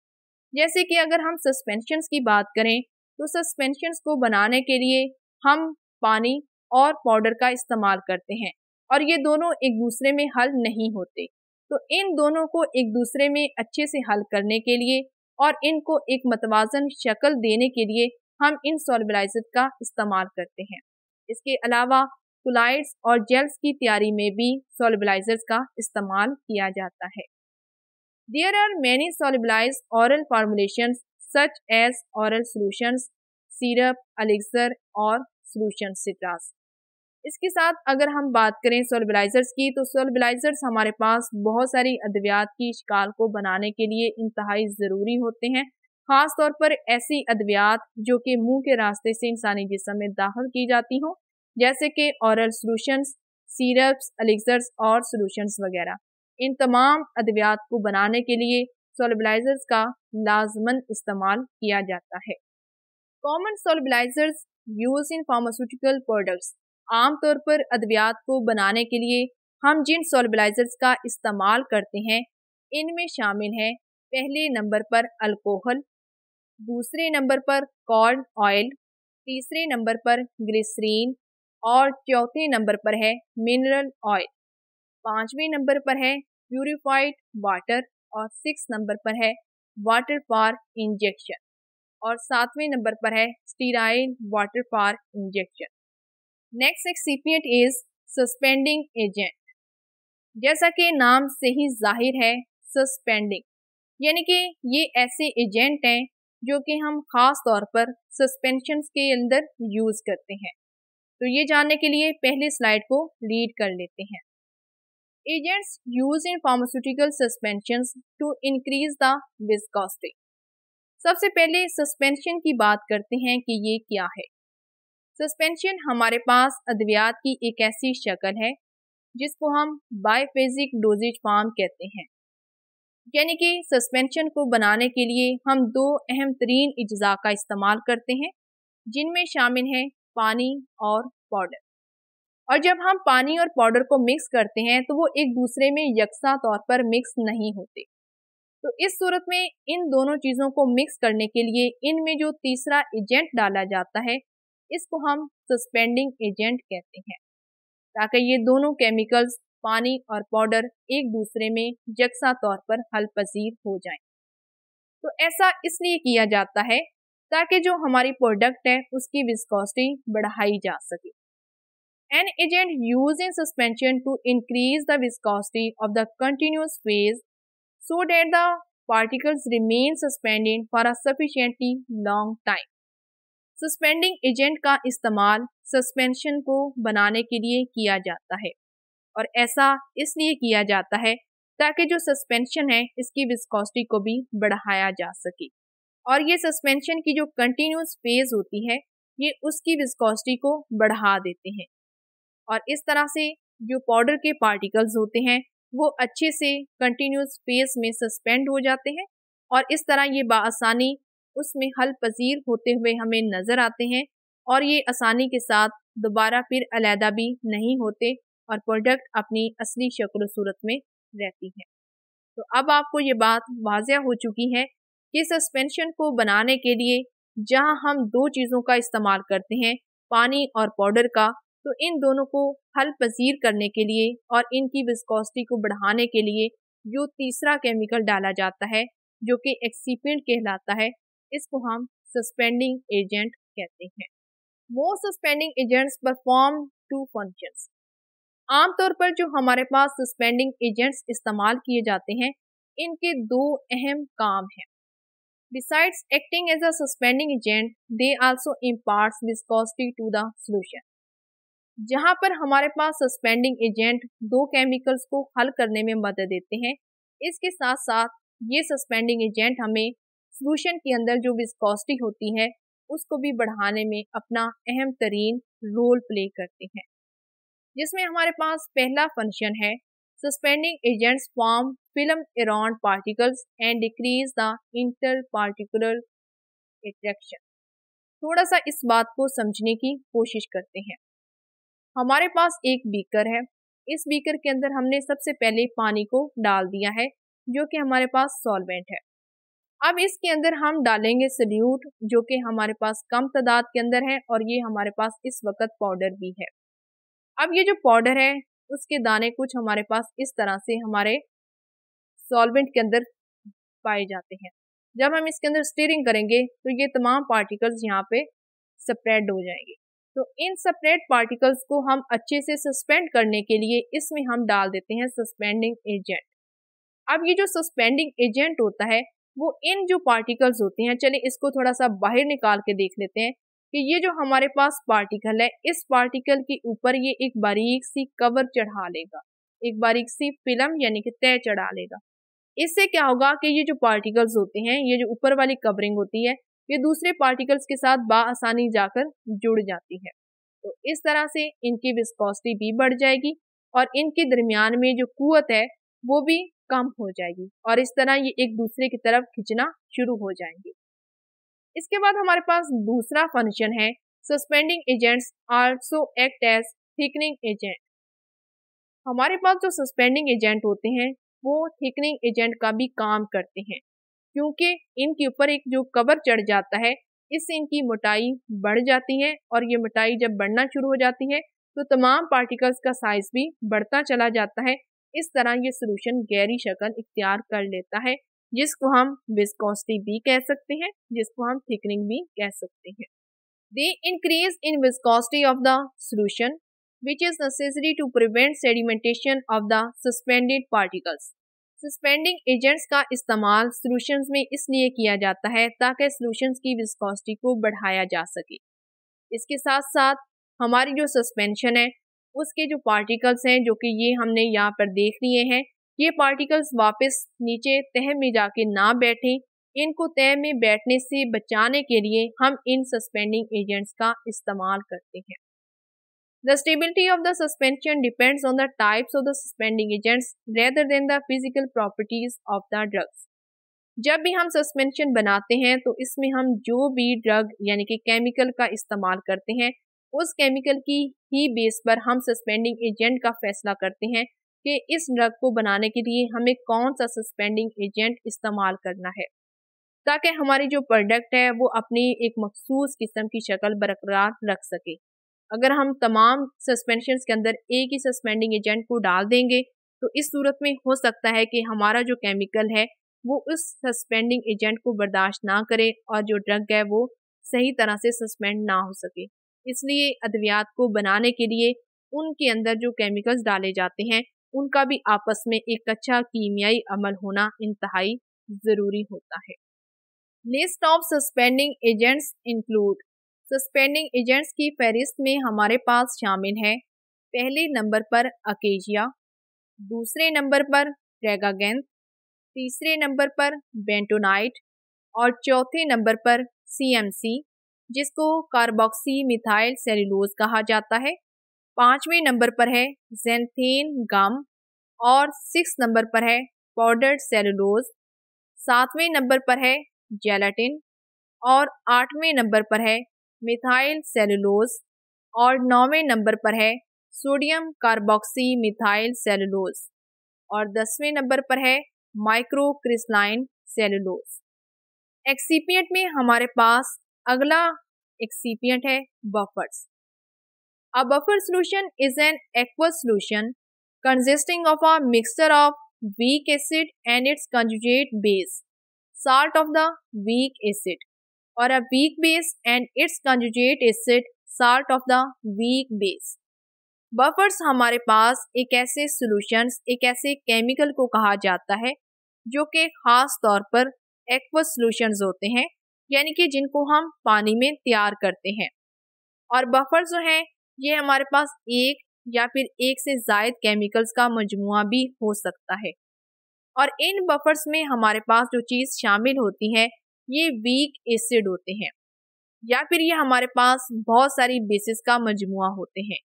जैसे कि अगर हम सस्पेंशंस की बात करें तो सस्पेंशंस को बनाने के लिए हम पानी और पाउडर का इस्तेमाल करते हैं और ये दोनों एक दूसरे में हल नहीं होते। तो इन दोनों को एक दूसरे में अच्छे से हल करने के लिए और इनको एक मतवाजन शक्ल देने के लिए हम इन सॉलिबलाइजर का इस्तेमाल करते हैं। इसके अलावा कुलाइड्स और जेल्स की तैयारी में भी सॉलिबलाइजर्स का इस्तेमाल किया जाता है। There are many solubilize oral formulation such as oral solutions syrup elixir or solution सिट्रास इसके साथ अगर हम बात करें सोलबलाइजर्स की तो सोलबलाइजर्स हमारे पास बहुत सारी अद्वियात की शिकाल को बनाने के लिए इंतहाई ज़रूरी होते हैं। ख़ास तौर पर ऐसी अद्वियात जो कि मुँह के रास्ते से इंसानी जिसम में दाखिल की जाती हों, जैसे कि औरल सोलूशंस सीरप्स अलिक्सर्स और सोलूशंस वगैरह। इन तमाम अद्वियात को बनाने के लिए सोलबलाइजर्स का लाजमन इस्तेमाल किया जाता है। Common solubilizers used in pharmaceutical products आमतौर पर अद्वियात को बनाने के लिए हम जिन सोलबलाइजर्स का इस्तेमाल करते हैं, इनमें शामिल हैं, पहले नंबर पर अल्कोहल, दूसरे नंबर पर कॉर्न ऑयल, तीसरे नंबर पर ग्लिसरीन और चौथे नंबर पर है मिनरल ऑयल। पाँचवें नंबर पर है प्यूरिफाइड वाटर और सिक्स नंबर पर है वाटर फॉर इंजेक्शन और सातवें नंबर पर है sterile water for injection. Next excipient is suspending agent जैसा कि नाम से ही ज़ाहिर है सस्पेंडिंग यानी कि ये ऐसे एजेंट हैं जो कि हम खास तौर पर सस्पेंशन के अंदर यूज़ करते हैं। तो ये जानने के लिए पहले स्लाइड को रीड कर लेते हैं। Agents used in pharmaceutical suspension to increase the viscosity सबसे पहले सस्पेंशन की बात करते हैं कि ये क्या है। सस्पेंशन हमारे पास अद्वियात की एक ऐसी शक्ल है, जिसको हम बायोफेजिक डोजेज फार्म कहते हैं। यानी कि सस्पेंशन को बनाने के लिए हम दो अहम तरीन अज्जा का इस्तेमाल करते हैं, जिनमें शामिल हैं पानी और पाउडर और जब हम पानी और पाउडर को मिक्स करते हैं तो वो एक दूसरे में यकसा तौर पर मिक्स नहीं होते। तो इस सूरत में इन दोनों चीज़ों को मिक्स करने के लिए इनमें जो तीसरा एजेंट डाला जाता है इसको हम सस्पेंडिंग एजेंट कहते हैं, ताकि ये दोनों केमिकल्स पानी और पाउडर एक दूसरे में यकसा तौर पर हल पजीर हो जाएँ। तो ऐसा इसलिए किया जाता है, ताकि जो हमारी प्रोडक्ट है, उसकी विस्कोसिटी बढ़ाई जा सके an agent used in suspension to increase the viscosity of the continuous phase so that the particles remain suspended for a sufficiently long time suspending agent का इस्तेमाल सस्पेंशन को बनाने के लिए किया जाता है। और ऐसा इसलिए किया जाता है ताकि जो सस्पेंशन है, इसकी विस्कोसिटी को भी बढ़ाया जा सके। और ये सस्पेंशन की जो कंटिन्यूस फ़ेज़ होती है, ये उसकी विस्कोसिटी को बढ़ा देते हैं। और इस तरह से जो पाउडर के पार्टिकल्स होते हैं, वो अच्छे से कंटिन्यूस फ़ेज़ में सस्पेंड हो जाते हैं। और इस तरह ये बासानी उसमें हल पजीर होते हुए हमें नज़र आते हैं और ये आसानी के साथ दोबारा फिर अलहदा भी नहीं होते और प्रोडक्ट अपनी असली शक्ल सूरत में रहती है। तो अब आपको ये बात वाजिया हो चुकी है कि सस्पेंशन को बनाने के लिए जहाँ हम दो चीज़ों का इस्तेमाल करते हैं, पानी और पाउडर का तो इन दोनों को हल पजीर करने के लिए और इनकी विस्कोसिटी को बढ़ाने के लिए जो तीसरा केमिकल डाला जाता है, जो कि एक्सीपेंट कहलाता है इसको हम सस्पेंडिंग एजेंट कहते हैं। Most suspending agents perform two functions आमतौर पर जो हमारे पास सस्पेंडिंग एजेंट्स इस्तेमाल किए जाते हैं, इनके दो अहम काम हैं। Besides acting as a suspending agent they also imparts viscosity to the solution जहाँ पर हमारे पास सस्पेंडिंग एजेंट दो केमिकल्स को हल करने में मदद देते हैं, इसके साथ साथ ये सस्पेंडिंग एजेंट हमें सोल्यूशन के अंदर जो विस्कोसिटी होती है, उसको भी बढ़ाने में अपना अहम तरीन रोल प्ले करते हैं। जिसमें हमारे पास पहला फ़ंक्शन है suspending agents form film around particles and decrease the interparticular attraction थोड़ा सा इस बात को समझने की कोशिश करते हैं। हमारे पास एक बीकर है। इस बीकर के अंदर हमने सबसे पहले पानी को डाल दिया है, जो कि हमारे पास सॉल्वेंट है। अब इसके अंदर हम डालेंगे सल्यूट, जो कि हमारे पास कम तादाद के अंदर है और ये हमारे पास इस वक्त पाउडर भी है। अब ये जो पाउडर है, उसके दाने कुछ हमारे पास इस तरह से हमारे सॉल्वेंट के अंदर पाए जाते हैं। जब हम इसके अंदर स्टीयरिंग करेंगे तो ये तमाम पार्टिकल्स यहाँ पे स्प्रेड हो जाएँगे। तो इन स्प्रेड पार्टिकल्स को हम अच्छे से सस्पेंड करने के लिए इसमें हम डाल देते हैं सस्पेंडिंग एजेंट। अब ये जो सस्पेंडिंग एजेंट होता है वो इन जो पार्टिकल्स होते हैं, चलिए इसको थोड़ा सा बाहर निकाल के देख लेते हैं कि ये जो हमारे पास पार्टिकल है, इस पार्टिकल के ऊपर ये एक बारीक सी कवर चढ़ा लेगा। एक बारीक सी फ़िल्म यानी कि तय चढ़ा लेगा। इससे क्या होगा कि ये जो पार्टिकल्स होते हैं, ये जो ऊपर वाली कवरिंग होती है, ये दूसरे पार्टिकल्स के साथ बासानी जाकर जुड़ जाती है। तो इस तरह से इनकी विस्कोसिटी भी बढ़ जाएगी और इनके दरमियान में जो कुत है, वो भी कम हो जाएगी और इस तरह ये एक दूसरे की तरफ़ खींचना शुरू हो जाएँगे। इसके बाद हमारे पास दूसरा फ़ंक्शन है suspending agents also act as thickening agent हमारे पास जो सस्पेंडिंग एजेंट होते हैं, वो थिकनिंग एजेंट का भी काम करते हैं, क्योंकि इनके ऊपर एक जो कवर चढ़ जाता है इससे इनकी मोटाई बढ़ जाती है और ये मोटाई जब बढ़ना शुरू हो जाती है तो तमाम पार्टिकल्स का साइज़ भी बढ़ता चला जाता है इस तरह ये सोल्यूशन गहरी शक्ल इख्तियार कर लेता है, जिसको हम विस्कोसिटी भी कह सकते हैं, जिसको हम थिकनिंग भी कह सकते हैं। They increase in viscosity of the solution which is necessary to prevent sedimentation of the suspended particles suspending agents का इस्तेमाल सोल्यूशन में इसलिए किया जाता है, ताकि सोल्यूशन की विस्कोसिटी को बढ़ाया जा सके। इसके साथ साथ हमारी जो सस्पेंशन है उसके जो पार्टिकल्स हैं, जो कि ये हमने यहाँ पर देख लिए हैं, ये पार्टिकल्स वापस नीचे तह में जाके ना बैठे। इनको तह में बैठने से बचाने के लिए हम इन सस्पेंडिंग एजेंट्स का इस्तेमाल करते हैं। The stability of the suspension depends on the types of the suspending agents rather than the physical properties of the drugs जब भी हम सस्पेंशन बनाते हैं तो इसमें हम जो भी ड्रग यानी कि केमिकल का इस्तेमाल करते हैं उस केमिकल की ही बेस पर हम सस्पेंडिंग एजेंट का फैसला करते हैं कि इस ड्रग को बनाने के लिए हमें कौन सा सस्पेंडिंग एजेंट इस्तेमाल करना है। ताकि हमारी जो प्रोडक्ट है, वो अपनी एक मखसूस किस्म की शक्ल बरकरार रख सके। अगर हम तमाम सस्पेंशन के अंदर एक ही सस्पेंडिंग एजेंट को डाल देंगे तो इस सूरत में हो सकता है कि हमारा जो केमिकल है, वो उस सस्पेंडिंग एजेंट को बर्दाश्त ना करे और जो ड्रग है, वो सही तरह से सस्पेंड ना हो सके। इसलिए अद्वियात को बनाने के लिए उनके अंदर जो केमिकल्स डाले जाते हैं, उनका भी आपस में एक अच्छा कीमियाई अमल होना इंतहाई ज़रूरी होता है। List of suspending agents include suspending agents की फहरिस्त में हमारे पास शामिल है, पहले नंबर पर अकेजिया दूसरे नंबर पर रेगागेंथ तीसरे नंबर पर बेंटोनाइट और चौथे नंबर पर सीएमसी जिसको कार्बोक्सी मिथाइल सेलुलोज कहा जाता है। पाँचवें नंबर पर है जेंथेन गम और सिक्स नंबर पर है पाउडर्ड सेलुलोज सातवें नंबर पर है जेलाटिन और आठवें नंबर पर है मिथाइल सेलुलोज और नौवें नंबर पर है सोडियम कार्बोक्सी मिथाइल सेलुलोज और दसवें नंबर पर है माइक्रो क्रिस्लाइन सेलुलोज एक्सीपियंट में हमारे पास अगला एक्सीपियंट है buffers a buffer solution is an aqueous solution consisting of a mixture of weak acid and its conjugate base, salt of the weak acid, or a weak base and its conjugate acid, salt of the weak base. Buffers हमारे पास एक ऐसे solutions एक ऐसे chemical को कहा जाता है जो कि खास तौर पर एक्वस सॉल्यूशंस होते हैं यानी कि जिनको हम पानी में तैयार करते हैं। और बफर जो हैं, ये हमारे पास एक या फिर एक से जायद केमिकल्स का मजमुआ भी हो सकता है। और इन बफर्स में हमारे पास जो चीज़ शामिल होती है, ये वीक एसिड होते हैं। या फिर ये हमारे पास बहुत सारी बेसिस का मजमुआ होते हैं,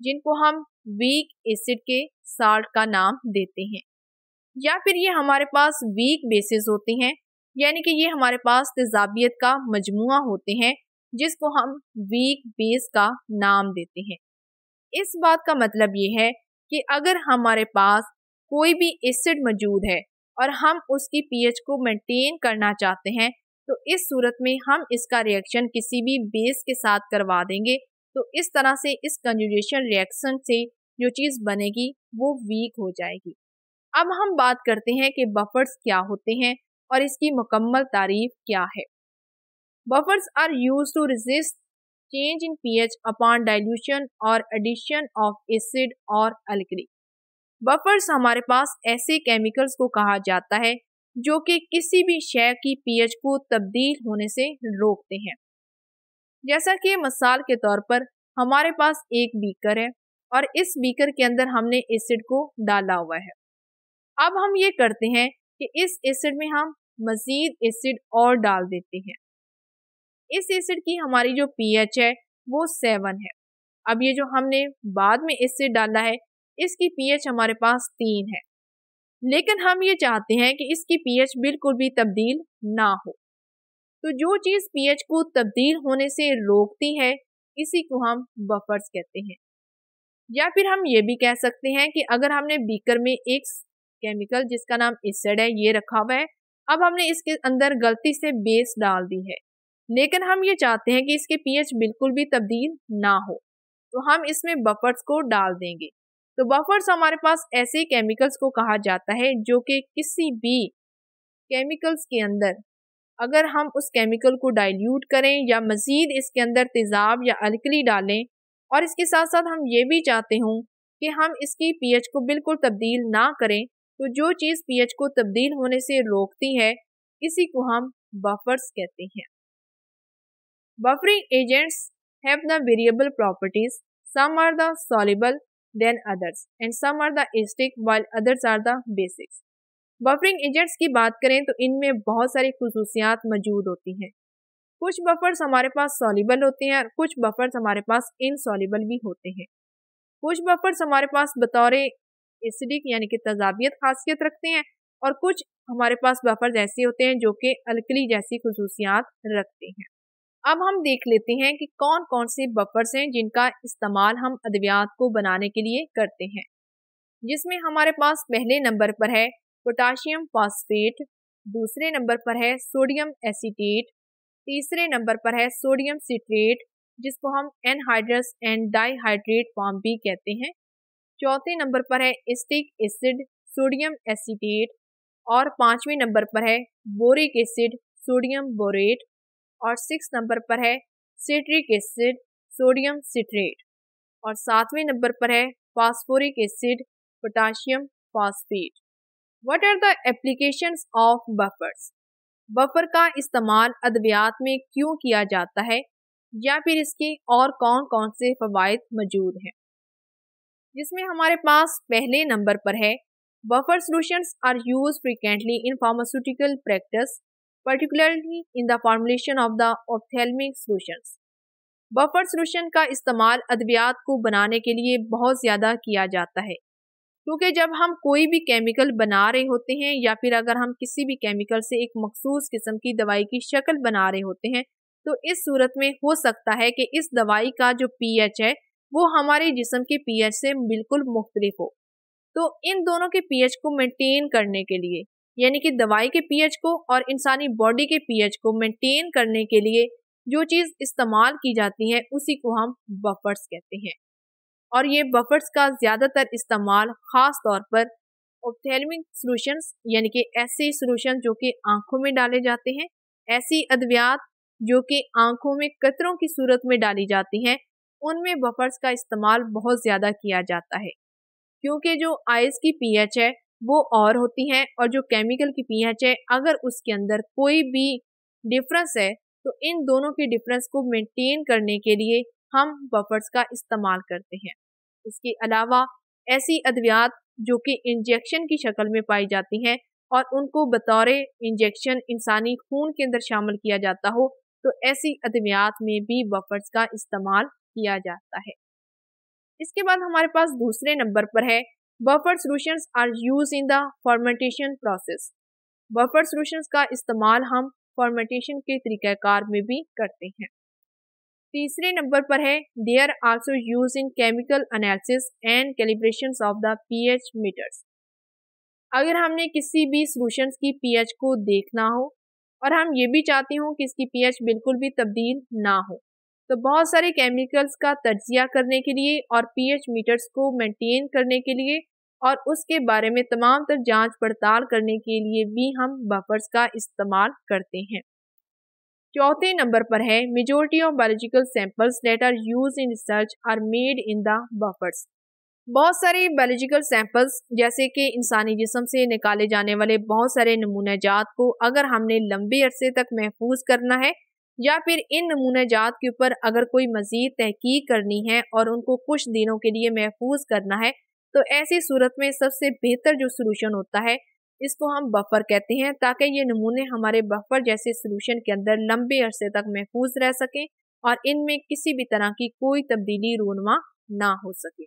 जिनको हम वीक एसिड के साल्ट का नाम देते हैं। या फिर ये हमारे पास वीक बेसिस होते हैं यानी कि ये हमारे पास तेजाबियत का मजमुआ होते हैं, जिसको हम वीक बेस का नाम देते हैं। इस बात का मतलब ये है कि अगर हमारे पास कोई भी एसिड मौजूद है और हम उसकी पीएच को मेंटेन करना चाहते हैं तो इस सूरत में हम इसका रिएक्शन किसी भी बेस के साथ करवा देंगे। तो इस तरह से इस कंजुगेशन रिएक्शन से जो चीज़ बनेगी, वो वीक हो जाएगी। अब हम बात करते हैं कि बफर्स क्या होते हैं और इसकी मुकम्मल तारीफ़ क्या है? Buffers are used to resist change in pH upon dilution or addition of acid और alkali. बफर्स हमारे पास ऐसे केमिकल्स को कहा जाता है जो कि किसी भी शय की पीएच को तब्दील होने से रोकते हैं। जैसा कि मिसाल के तौर पर हमारे पास एक बीकर है और इस बीकर के अंदर हमने एसिड को डाला हुआ है। अब हम ये करते हैं कि इस एसिड में हम मजीद एसिड और डाल देते हैं। इस एसिड की हमारी जो पीएच है, वो सेवन है। अब ये जो हमने बाद में एसिड डाला है, इसकी पीएच हमारे पास तीन है। लेकिन हम ये चाहते हैं कि इसकी पीएच बिल्कुल भी तब्दील ना हो। तो जो चीज़ पीएच को तब्दील होने से रोकती है, इसी को हम बफर्स कहते हैं। या फिर हम ये भी कह सकते हैं कि अगर हमने बीकर में एक केमिकल जिसका नाम एसिड है, ये रखा हुआ है। अब हमने इसके अंदर गलती से बेस डाल दी है। लेकिन हम ये चाहते हैं कि इसके पीएच बिल्कुल भी तब्दील ना हो। तो हम इसमें बफर्स को डाल देंगे। तो बफर्स हमारे पास ऐसे केमिकल्स को कहा जाता है, जो कि किसी भी केमिकल्स के अंदर, अगर हम उस केमिकल को डाइल्यूट करें या मज़ीद इसके अंदर तेज़ाब या अलकली डालें, और इसके साथ साथ हम ये भी चाहते हों कि हम इसकी पीएच को बिल्कुल तब्दील ना करें तो जो चीज़ पीएच को तब्दील होने से रोकती है, इसी को हम बफर्स कहते हैं Buffering agents have the variable properties. Some are the soluble than others, and some are the acidic while others are the basics. Buffering agents की बात करें तो इनमें बहुत सारी खसूसियात मौजूद होती हैं कुछ बफर्स हमारे पास सॉलिबल होते हैं और कुछ बफर्स हमारे पास इनसॉलिबल भी होते हैं कुछ बफर्स हमारे पास बतौर एसिडिक यानी कि तजाबियत खासियत रखते हैं और कुछ हमारे पास बफर्स ऐसे होते हैं जो कि अलकली जैसी खसूसियात रखते हैं। अब हम देख लेते हैं कि कौन कौन से बफर्स हैं जिनका इस्तेमाल हम अद्वियात को बनाने के लिए करते हैं। जिसमें हमारे पास पहले नंबर पर है पोटाशियम फॉस्फेट दूसरे नंबर पर है सोडियम एसीटेट तीसरे नंबर पर है सोडियम सिट्रेट जिसको हम एनहाइड्रस एंड डाईहाइड्रेट फॉर्म भी कहते हैं। चौथे नंबर पर है एस्टिक एसिड सोडियम एसीटेट और पाँचवें नंबर पर है बोरिक एसिड सोडियम बोरेट और सिक्स नंबर पर है सिट्रिक एसिड सोडियम सिट्रेट और सातवें नंबर पर है phosphoric acid potassium phosphate. What are the application of buffers buffer का इस्तेमाल अद्वियात में क्यों किया जाता है या फिर इसके और कौन कौन से फवायद मौजूद हैं? जिसमें हमारे पास पहले नंबर पर है buffer solutions are used frequently in pharmaceutical practice particularly in the formulation of the ophthalmic solutions. Buffer solution का इस्तेमाल अद्वियात को बनाने के लिए बहुत ज़्यादा किया जाता है क्योंकि जब हम कोई भी केमिकल बना रहे होते हैं या फिर अगर हम किसी भी केमिकल से एक मखसूस किस्म की दवाई की शक्ल बना रहे होते हैं तो इस सूरत में हो सकता है कि इस दवाई का जो पीएच है वो हमारे जिसम के पीएच से बिल्कुल मुख्तलिफ़ हो। तो इन दोनों के पीएच को मेंटेन करने के लिए, यानी कि दवाई के पीएच को और इंसानी बॉडी के पीएच को मेंटेन करने के लिए जो चीज़ इस्तेमाल की जाती है, उसी को हम बफर्स कहते हैं। और ये बफर्स का ज़्यादातर इस्तेमाल ख़ास तौर पर ऑप्थेलमिक सोल्यूशंस यानी कि ऐसे सोल्यूशन जो कि आँखों में डाले जाते हैं, ऐसी अद्वियात जो कि आँखों में कतरों की सूरत में डाली जाती हैं उनमें बफर्स का इस्तेमाल बहुत ज़्यादा किया जाता है, क्योंकि जो आइस की पीएच है, वो और होती हैं और जो केमिकल की पीएच है, अगर उसके अंदर कोई भी डिफरेंस है तो इन दोनों के डिफरेंस को मेंटेन करने के लिए हम बफर्स का इस्तेमाल करते हैं। इसके अलावा ऐसी अद्वियात जो कि इंजेक्शन की शक्ल में पाई जाती हैं और उनको बतौर इंजेक्शन इंसानी खून के अंदर शामिल किया जाता हो तो ऐसी अद्वियात में भी बफर्स का इस्तेमाल किया जाता है। इसके बाद हमारे पास दूसरे नंबर पर है। Buffer solutions are used in the fermentation process buffer solutions का इस्तेमाल हम फॉर्मेटेशन के तरीक़ाकार में भी करते हैं। तीसरे नंबर पर है। They are also used in chemical analysis and calibration of the pH meters अगर हमने किसी भी सोल्यूशंस की पीएच को देखना हो और हम ये भी चाहते हो कि इसकी पीएच बिल्कुल भी तब्दील ना हो तो बहुत सारे केमिकल्स का तजिया करने के लिए और पीएच मीटर्स को मेंटेन करने के लिए और उसके बारे में तमाम तर जाँच पड़ताल करने के लिए भी हम बफर्स का इस्तेमाल करते हैं। चौथे नंबर पर है majority of biological samples that are used in research are made in the buffers बहुत सारे बायोलॉजिकल सैंपल्स जैसे कि इंसानी जिसम से निकाले जाने वाले बहुत सारे नमूने जात को अगर हमने लंबे अरसे तक महफूज करना है या फिर इन नमूने जात के ऊपर अगर कोई मजीद तहकीक करनी है और उनको कुछ दिनों के लिए महफूज करना है तो ऐसी सूरत में सबसे बेहतर जो सोल्यूशन होता है, इसको हम बफर कहते हैं ताकि ये नमूने हमारे बफर जैसे सोल्यूशन के अंदर लंबे अरसे तक महफूज रह सकें और इनमें किसी भी तरह की कोई तब्दीली रूनमा ना हो सके।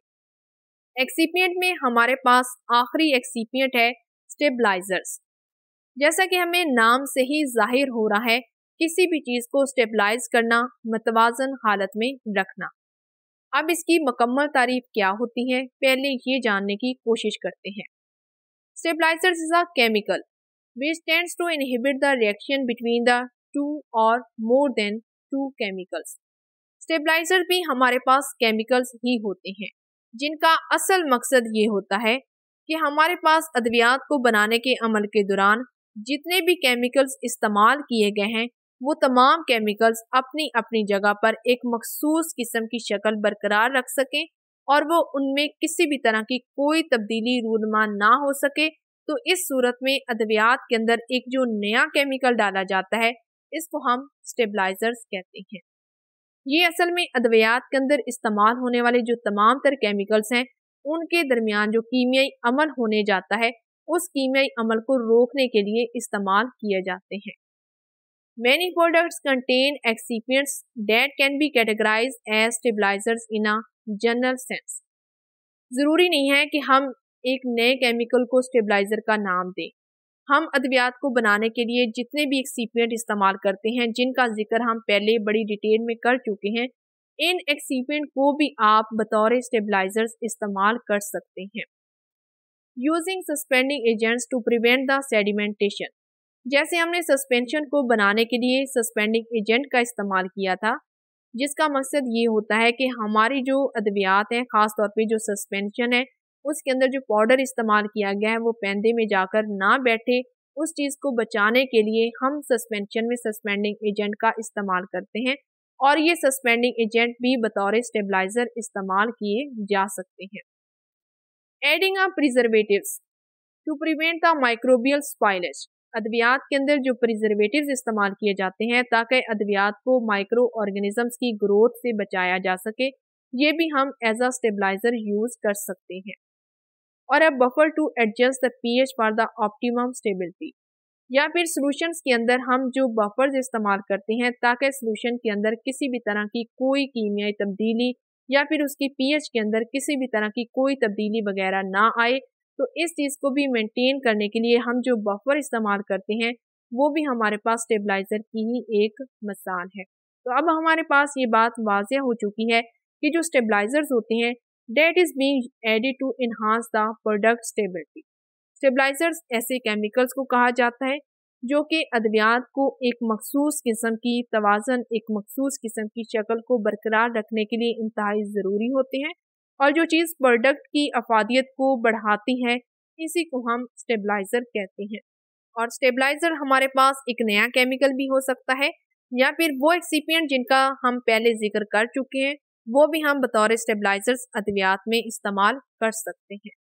एक्सीपियंट में हमारे पास आखिरी एक्सीपियंट है स्टेबलाइजर्स जैसा कि हमें नाम से ही ज़ाहिर हो रहा है किसी भी चीज़ को स्टेबलाइज करना, मतवाजन हालत में रखना अब इसकी मकम्मल तारीफ़ क्या होती है, पहले ये जानने की कोशिश करते हैं Stabilizers is a chemical, which tends to inhibit the reaction between the two or more than two. Stabilizer भी हमारे पास केमिकल्स ही होते हैं, जिनका असल मकसद ये होता है कि हमारे पास अद्वियात को बनाने के अमल के दौरान जितने भी केमिकल्स इस्तेमाल किए गए हैं वो तमाम केमिकल्स अपनी अपनी जगह पर एक मखसूस किस्म की शक्ल बरकरार रख सकें और वो उनमें किसी भी तरह की कोई तब्दीली रूनमा ना हो सके तो इस सूरत में अद्वियात के अंदर एक जो नया केमिकल डाला जाता है, इसको हम स्टेबलाइजर्स कहते हैं। ये असल में अद्वियात के अंदर इस्तेमाल होने वाले जो तमाम तर केमिकल्स हैं, उनके दरमियान जो कीमियाई अमल होने जाता है, उस कीमियाई अमल को रोकने के लिए इस्तेमाल किए जाते हैं। Many products contain excipients that can be categorized as stabilizers in a general sense ज़रूरी नहीं है कि हम एक नए केमिकल को स्टेबलाइज़र का नाम दें। हम अद्वियात को बनाने के लिए जितने भी एक्सीपियंट इस्तेमाल करते हैं, जिनका ज़िक्र हम पहले बड़ी डिटेल में कर चुके हैं, इन एक्सीपियंट को भी आप बतौर स्टेबलाइजर्स इस्तेमाल कर सकते हैं। Using suspending agents to prevent the sedimentation जैसे हमने सस्पेंशन को बनाने के लिए सस्पेंडिंग एजेंट का इस्तेमाल किया था, जिसका मकसद ये होता है कि हमारी जो अद्वियात हैं ख़ास तौर पे जो सस्पेंशन है, उसके अंदर जो पाउडर इस्तेमाल किया गया है, वो पैंदे में जाकर ना बैठे, उस चीज़ को बचाने के लिए हम सस्पेंशन में सस्पेंडिंग एजेंट का इस्तेमाल करते हैं और ये सस्पेंडिंग एजेंट भी बतौर स्टेबलाइज़र इस्तेमाल किए जा सकते हैं। Adding a preservatives to prevent the microbial spoilage अद्वियात के अंदर जो प्रिजर्वेटिव इस्तेमाल किए जाते हैं ताकि अद्वियात को माइक्रो ऑर्गेनिजम्स की ग्रोथ से बचाया जा सके, ये भी हम एज अ स्टेबलाइजर यूज़ कर सकते हैं। और अब buffer to adjust the pH for the optimum stability या फिर सोल्यूशंस के अंदर हम जो बफर्स इस्तेमाल करते हैं ताकि सोल्यूशन के अंदर किसी भी तरह की कोई कीमियाई तब्दीली या फिर उसकी पीएच के अंदर किसी भी तरह की कोई तब्दीली वगैरह ना आए तो इस चीज़ को भी मेंटेन करने के लिए हम जो बफर इस्तेमाल करते हैं, वो भी हमारे पास स्टेबलाइज़र की ही एक मिसाल है। तो अब हमारे पास ये बात वाजिया हो चुकी है कि जो स्टेबलाइजर्स होते हैं that is being added to enhance the product stability stabilizers ऐसे केमिकल्स को कहा जाता है, जो कि अद्वियात को एक मखसूस किस्म की तोज़न एक मखसूस किस्म की शक्ल को बरकरार रखने के लिए इंतहाई ज़रूरी होते हैं। और जो चीज़ प्रोडक्ट की अफादियत को बढ़ाती है, इसी को हम स्टेबलाइज़र कहते हैं। और स्टेबलाइज़र हमारे पास एक नया केमिकल भी हो सकता है, या फिर वो एक्सीपियंट जिनका हम पहले ज़िक्र कर चुके हैं, वो भी हम बतौर स्टेबलाइजर्स अद्वियात में इस्तेमाल कर सकते हैं।